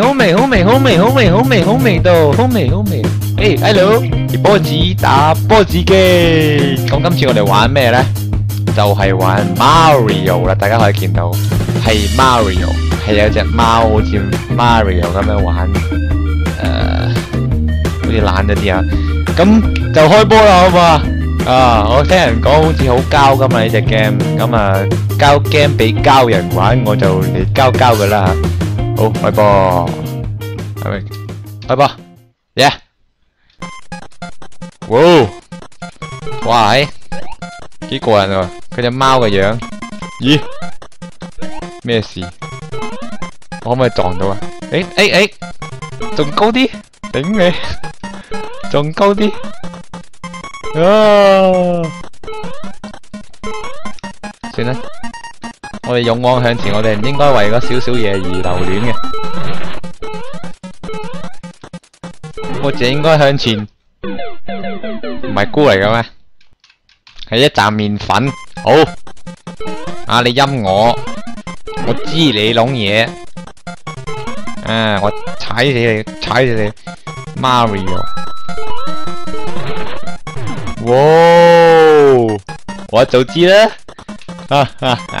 好味好味好味好味好味好味道，好味好味。诶，hello，波子打波子機。咁今次我哋玩咩咧？就係玩 Mario 啦，大家可以見到係 Mario，係有隻貓好似 Mario 咁樣玩，誒，好似懶咗啲啊。咁就開波啦，好唔好啊？啊，我聽人講好似好膠噶嘛呢隻 game，咁啊交 game 俾膠人玩，我就嚟交交噶啦吓。 오 바이바 바이바 바이바 예 wow why chỉ quần rồi. Cái đám mau cái dạng gì? Mẹ gì không phải chọn đâu à ấy ấy ấy chọn câu đi. Tính nghe chọn câu đi. Ờ. Xin lỗi 算啦，我哋勇往向前，我哋唔应该为嗰少少嘢而留恋嘅。我哋应该向前，唔系菇嚟嘅咩？系一啖面粉。好，啊你阴我，我知你谂嘢。啊，我踩死你，踩死你，Mario。哇！我早知啦，哈哈哈！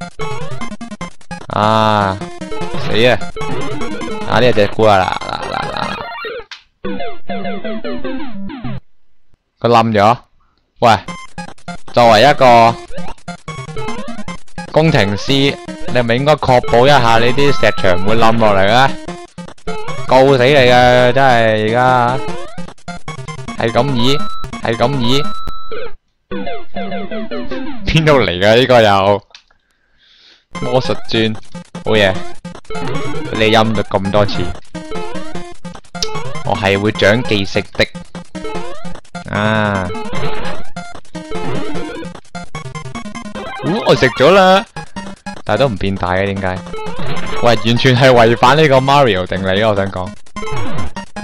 啊，死啊！啊呢隻菇啊啦啦啦啦，佢冧咗。喂，作為一個工程師，你咪應該確保一下呢啲石墙唔會冧落嚟啊？告死你啊！真係而家係咁咦，係咁易。邊度嚟噶呢個又魔術磚，好嘢！你陰咗咁多次，我係會長記性的啊！我食咗啦，但系都唔變大嘅，點解？喂，完全係違反呢個 Mario 定理，我想講。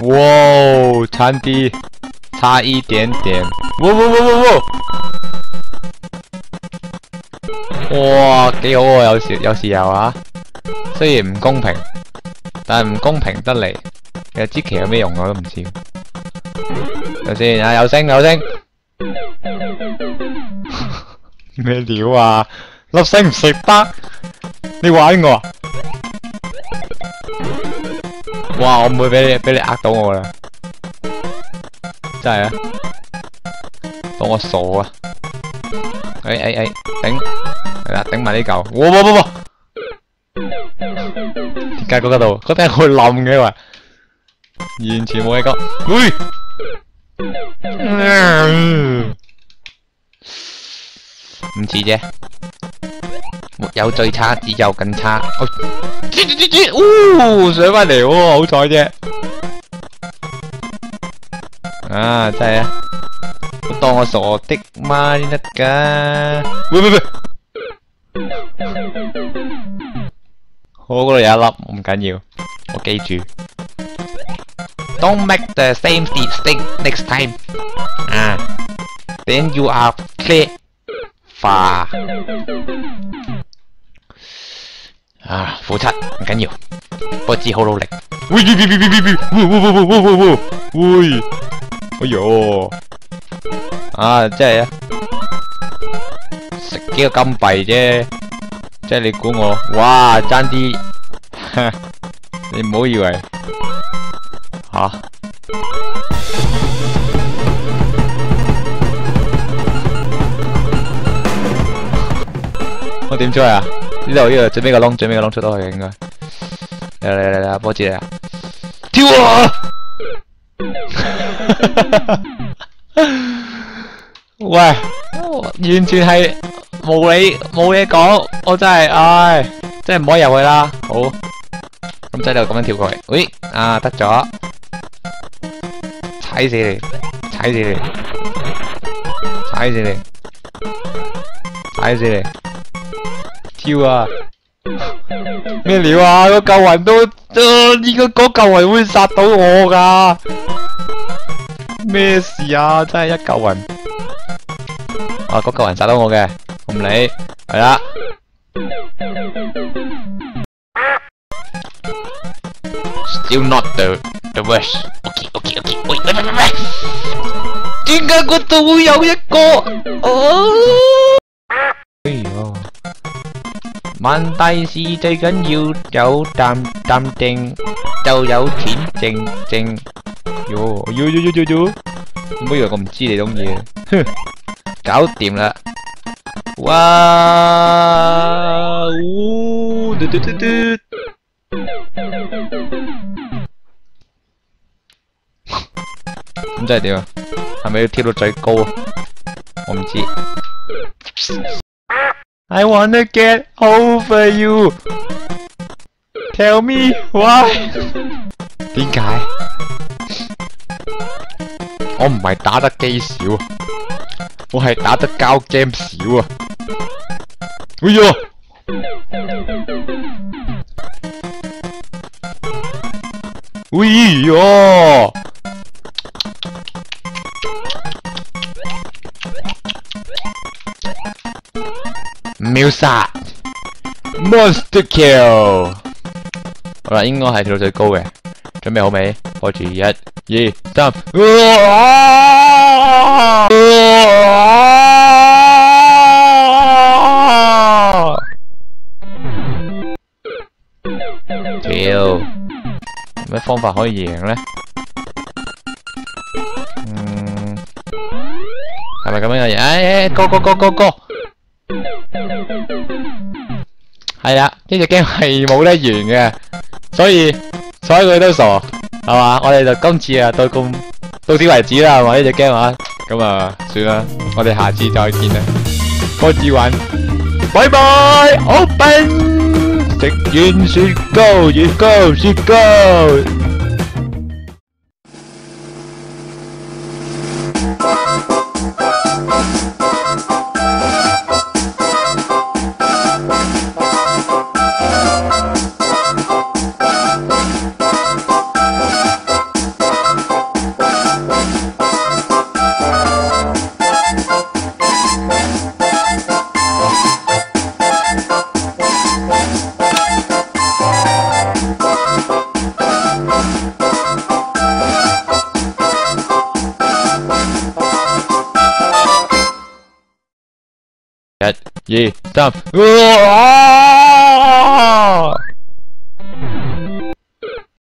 哇，差啲，差一點點。哇哇哇哇哇！哇，幾好喎！有時有時候啊，雖然唔公平，但係唔公平得嚟，其實支旗有咩用我都唔知。睇先啊，有聲有聲，咩料啊？粒星唔食得，你玩我？哇！我唔會俾你俾你呃到我啦，真係啊！當我傻啊！哎哎哎，頂！系啦，顶埋呢嚿，哇哇哇哇！点解嗰度嗰顶会冧嘅喂？完全冇嘢讲，喂！唔似啫，没有最差，只有更差。吱吱吱吱，呜，上翻嚟喎，好彩啫！啊，真系啊！当我傻的吗？先得噶。喂喂喂！ 我嗰度有一粒，唔紧要，我记住。Don't make the same mistake next time。啊，Then you are clear。化。啊，负七，唔紧要，我只好努力。喂喂喂喂喂喂喂，喂喂喂喂喂喂喂，哎哟，啊，真系啊！ 几个金幣啫，即係你估我，哇，爭啲，你唔好以為，吓，我點出嚟啊？呢度呢度，最尾個窿，最尾個窿出到去應該，嚟嚟嚟嚟，波子嚟啊！跳啊！喂，完全係冇理冇嘢講，我真係，唉，真係唔可以入去啦。好，咁咁仔就咁樣跳過嚟，喂，啊得咗，踩死你，踩死你，踩死你，踩死你，跳啊！咩料啊？個嚿云都，呃，呢個嗰嚿雲會殺到我噶？咩事啊？真係一嚿云，啊嗰嚿雲殺到我嘅，唔理，系啦。Still not the the worst. OK OK OK，喂喂喂喂，点解嗰度会有一个？哦，哎呀！问题是最紧要有淡淡定，就有钱剩剩。哟哟哟哟哟哟，唔好以为我唔知你种嘢，哼，搞掂啦！ 哇，呜，嘟嘟嘟嘟，咁即系点啊？系咪要跳到最高啊？我唔知。I wanna get over you. Tell me why？点解？我唔系打得机少，我系打得交 game 少啊！ 哎呀！哎呀！秒殺，Monster Kill！好啦，應該係跳到最高嘅，準備好未？開始，一、二、三，有咩方法可以贏呢？嗯，係咪咁樣嘅？哎，go go go go go！係啦，呢只 game 係冇得完嘅，所以所以佢都傻，係嘛？我哋就今次啊到咁到此為止啦，係嘛？呢只 game 啊，咁啊算啦，我哋下次再見啦，各自玩，拜拜，open，Take in, she go, she go, she go. 二、三，